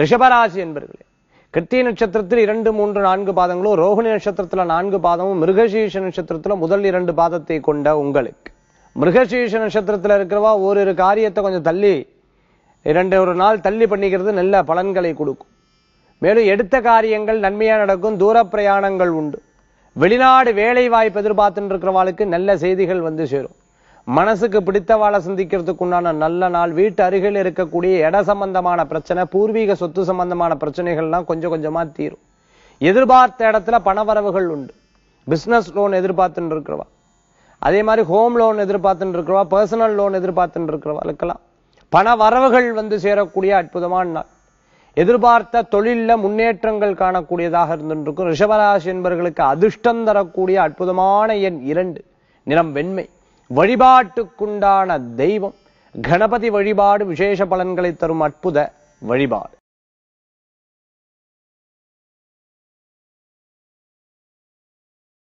ரிஷபராசி என்பர்களே கிருத்திய நட்சத்திரத்தில் இரண்டு மூன்று நான்கு பாதங்களும் ரோஹிணி நட்சத்திரத்தில் நான்கு பாதமும் மிருகசீஷ நட்சத்திரத்தில் முதல் இரண்டு பாதத்தை கொண்ட உங்களுக்கு. மிருகசீஷ நட்சத்திரத்தில் இருக்கிறவா ஓரிரு காரியத்தை கொஞ்சம் தள்ளி இரண்டு ஒரு நாள் தள்ளி பண்ணிக்கிறது நல்ல பலன்களை கொடுக்கும். மேலும் எடுத்த காரியங்கள் நன்மையாக நடக்கும் தூர பிரயாணங்கள் உண்டு. வெளிநாடு வேலை வாய்ப்பு எதிர்பார்த்துட்டு இருக்கிறவாளுக்கு நல்ல செய்திகள் வந்து சேரும். மனசுக்கு பிடித்தவாளை சந்திக்கிறதுக்கு உண்டான நல்ல நாள் வீட்டு அருகில் இருக்கக்கூடிய இட சம்பந்தமான பிரச்சனை பூர்வீக சொத்து சம்பந்தமான பிரச்சனைகள்லாம் கொஞ்சம் கொஞ்சமா தீரும். எதிர்பார்த்த இடத்துல பணவரவுகள் உண்டு. பிசினஸ் லோன் எதிர்பார்த்துட்டு இருக்கிறவா அதே மாதிரி ஹோம் லோன் எதிர்பார்த்துட்டு இருக்கிறவா பர்சனல் லோன் எதிர்பார்த்துட்டு இருக்கலாம். பண வரவுகள் வந்து சேரக்கூடிய அற்புதமான நாள். எதிர்பார்த்த தொழிலில் முன்னேற்றங்கள் காணக்கூடியதாக இருந்துருக்கும் ரிஷபராசி என்பவர்களுக்கு அதிர்ஷ்டம் தரக்கூடிய அற்புதமான எண் இரண்டு நிறம் வெண்மை. வழிபாட்டுக்குண்டான தெய்வம். கணபதி வழிபாடு விசேஷ பலன்களை தரும் அற்புத வழிபாடு.